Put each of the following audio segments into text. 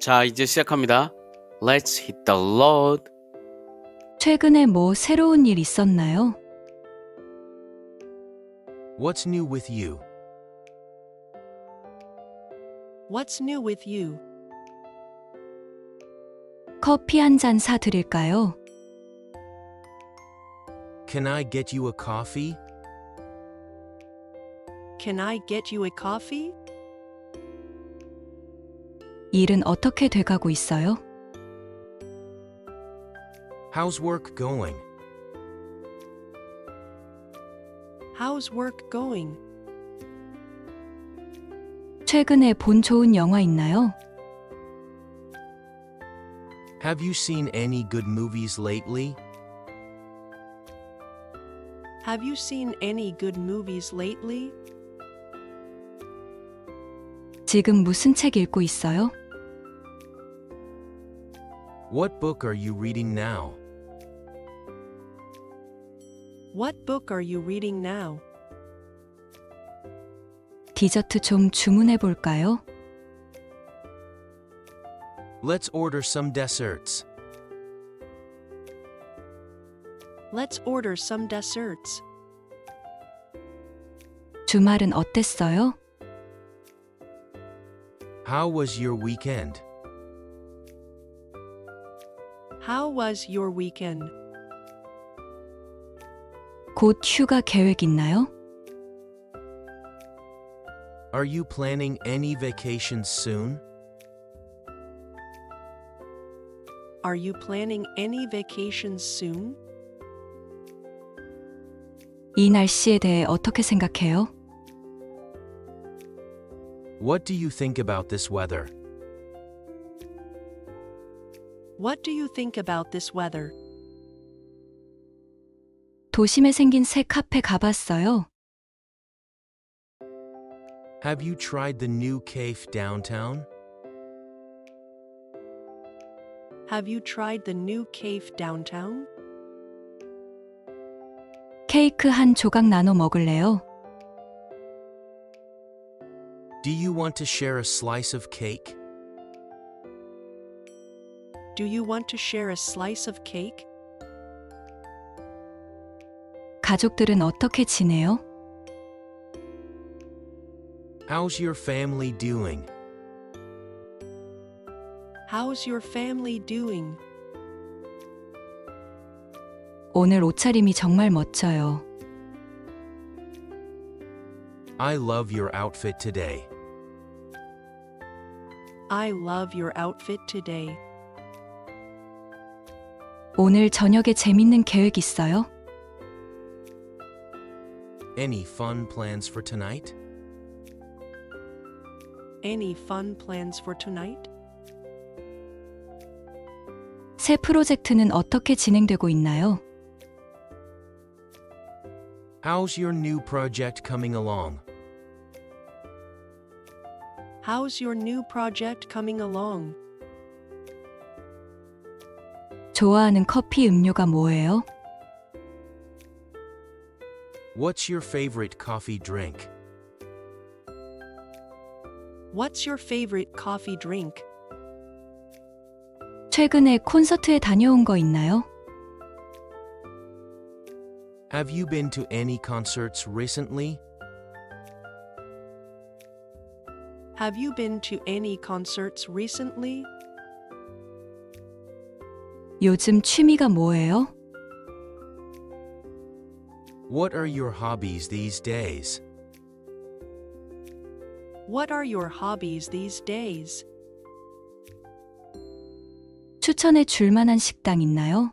자, 이제 시작합니다. Let's hit the road. 최근에 뭐 새로운 일 있었나요? What's new with you? What's new with you? 커피 한 잔 사드릴까요? Can I get you a coffee? Can I get you a coffee? 일은 어떻게 돼가고 있어요? How's work going? How's work going? 최근에 본 좋은 영화 있나요? Have you seen any good movies lately? Have you seen any good movies lately? 지금 무슨 책 읽고 있어요? What book are you reading now? What book are you reading now? 디저트 좀 주문해 볼까요? Let's order some desserts. Let's order some desserts. 주말은 어땠어요? How was your weekend? How was your weekend? 곧 휴가 계획 있나요? Are you planning any vacations soon? Are you planning any vacations soon? 이 날씨에 대해 어떻게 생각해요? What do you think about this weather? What do you think about this weather? 도심에 생긴 새 카페 가봤어요. Have you tried the new cafe downtown? Have you tried the new cave downtown? 케이크 한 조각 나눠 먹을래요? Do you want to share a slice of cake? Do you want to share a slice of cake? 가족들은 어떻게 지내요? How's your family doing? How's your family doing? 오늘 옷차림이 정말 멋져요. I love your outfit today. I love your outfit today. 오늘 저녁에 재밌는 계획 있어요? Any fun plans for tonight? Any fun plans for tonight? 새 프로젝트는 어떻게 진행되고 있나요? How's your new project coming along? How's your new project coming along? 좋아하는 커피 음료가 뭐예요? What's your favorite coffee drink? What's your favorite coffee drink? 최근에 콘서트에 다녀온 거 있나요? Have you been to any concerts recently? Have you been to any concerts recently? 요즘 취미가 뭐예요? What are your hobbies these days? What are your hobbies these days? 추천해 줄 만한 식당 있나요?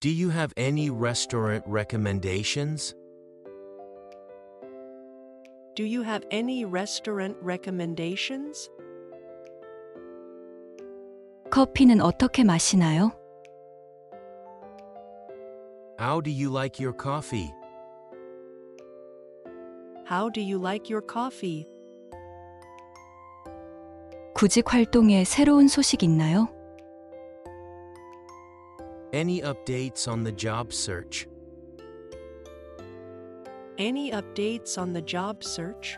Do you have any restaurant recommendations? Do you have any restaurant recommendations? 커피는 어떻게 마시나요? How do you like your coffee? How do you like your coffee? 구직 활동에 새로운 소식 있나요? Any updates on the job search? Any updates on the job search?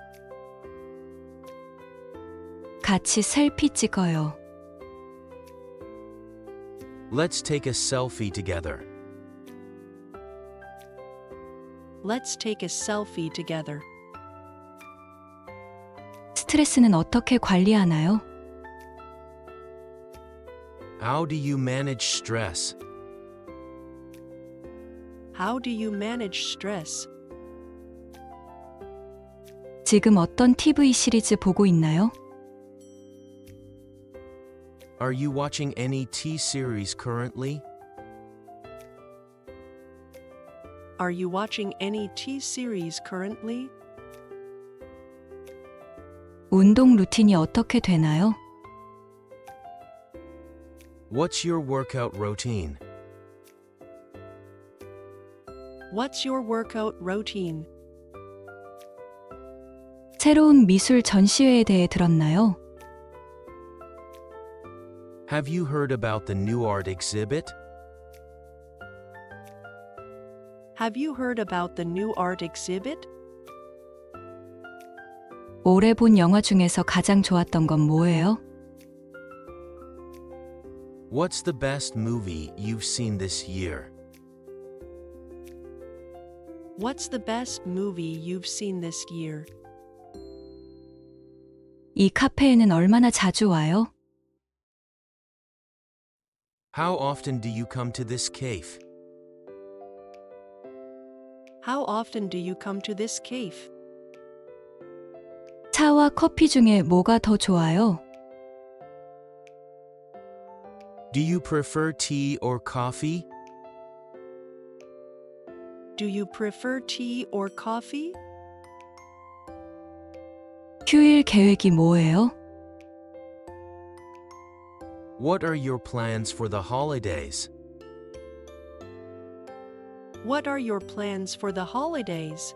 같이 셀피 찍어요. Let's take a selfie together. Let's take a selfie together. 스트레스는 어떻게 관리하나요? How do you manage stress? How do you manage stress? 지금 어떤 TV 시리즈 보고 있나요? Are you watching any T series currently? Are you watching any T series currently? 운동 루틴이 어떻게 되나요? What's your workout routine? What's your workout routine? 새로운 미술 전시회에 대해 들었나요? Have you heard about the new art exhibit? Have you heard about the new art exhibit? 올해 본 영화 중에서 가장 좋았던 건 뭐예요? What's the best movie you've seen this year? What's the best movie you've seen this year? 이 카페에는 얼마나 자주 와요? How often do you come to this cave? How often do you come to this cave? 차와 커피 중에 뭐가 더 좋아요? Do you prefer tea or coffee? Do you prefer tea or coffee? 휴일 계획이 뭐예요? What are your plans for the holidays? What are your plans for the holidays?